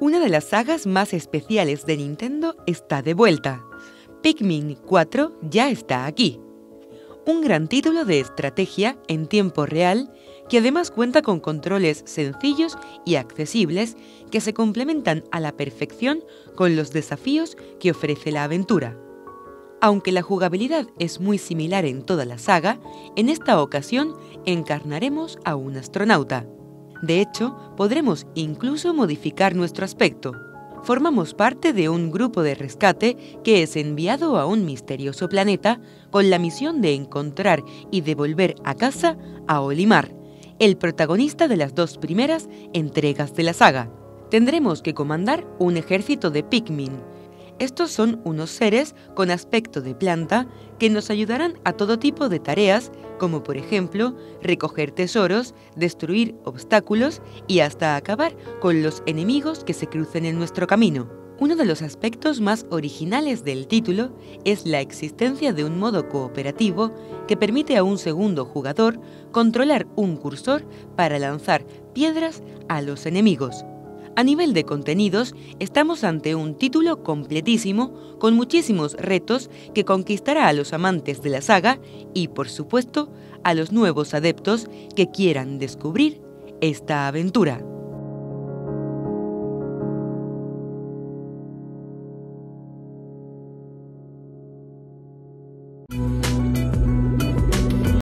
Una de las sagas más especiales de Nintendo está de vuelta. Pikmin 4 ya está aquí. Un gran título de estrategia en tiempo real que además cuenta con controles sencillos y accesibles que se complementan a la perfección con los desafíos que ofrece la aventura. Aunque la jugabilidad es muy similar en toda la saga, en esta ocasión encarnaremos a un astronauta. De hecho, podremos incluso modificar nuestro aspecto. Formamos parte de un grupo de rescate que es enviado a un misterioso planeta con la misión de encontrar y devolver a casa a Olimar, el protagonista de las dos primeras entregas de la saga. Tendremos que comandar un ejército de Pikmin. Estos son unos seres con aspecto de planta que nos ayudarán a todo tipo de tareas, como por ejemplo recoger tesoros, destruir obstáculos y hasta acabar con los enemigos que se crucen en nuestro camino. Uno de los aspectos más originales del título es la existencia de un modo cooperativo que permite a un segundo jugador controlar un cursor para lanzar piedras a los enemigos. A nivel de contenidos, estamos ante un título completísimo con muchísimos retos que conquistará a los amantes de la saga y, por supuesto, a los nuevos adeptos que quieran descubrir esta aventura.